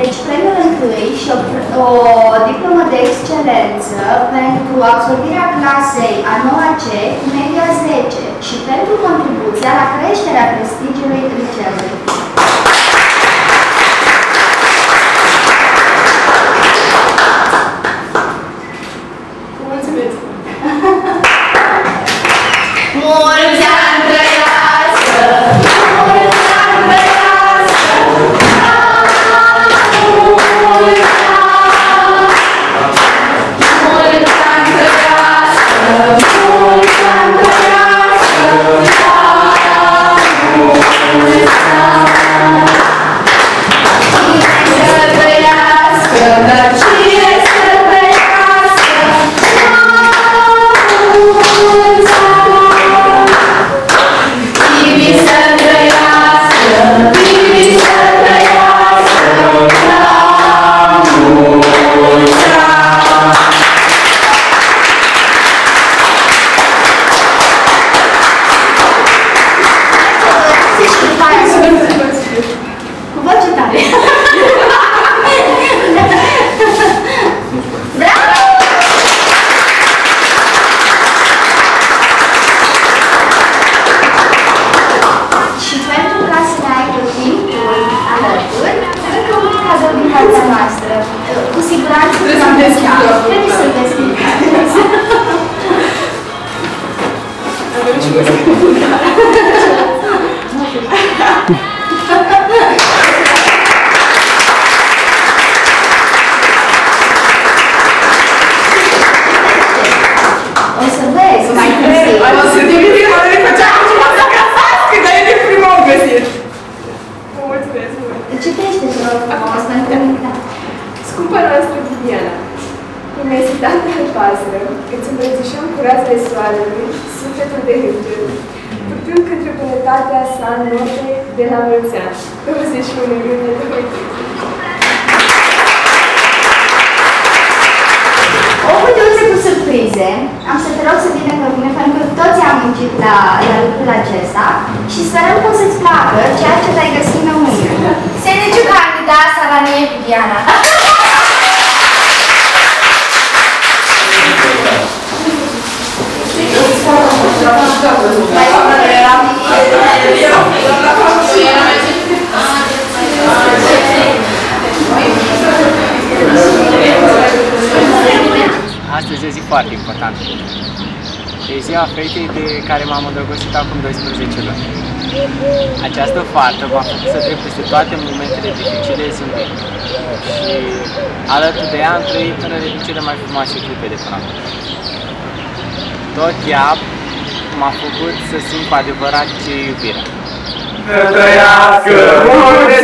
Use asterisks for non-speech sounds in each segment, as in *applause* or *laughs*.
Deci, premiul o, diplomă de excelență pentru absolvirea clasei a 9 C media 10 și pentru contribuția la creșterea prestigiului liceului. Mulți Thank *laughs* *laughs* you. Imensitate albastră, îți îmbrățișăm cu razele soarelui, sufletul de înger, purtând către bunătatea sa note de la mulți ani. 21 iunie 2013. O uite cu surprize. Am să te rog să vină pe mine, pentru că toți am muncit la, la lucrul acesta și sperăm că o să-ți placă ceea ce ai găsit înăuntru. Serviciu candidat Saranie Viviana. Astăzi e o zi foarte importantă. E ziua fetei de care m-am îndrăgostit acum 12 luni. Această fată m-a făcut să trec peste toate momentele dificile zâmbet. Și alături de ea am trăit unele din cele mai frumoase clipe de până acum. Tot ea m-a făcut să simt cu adevărat ce e iubirea. Să trăiască, mulți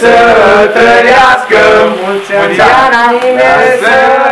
să trăiască, mulți ani, bine să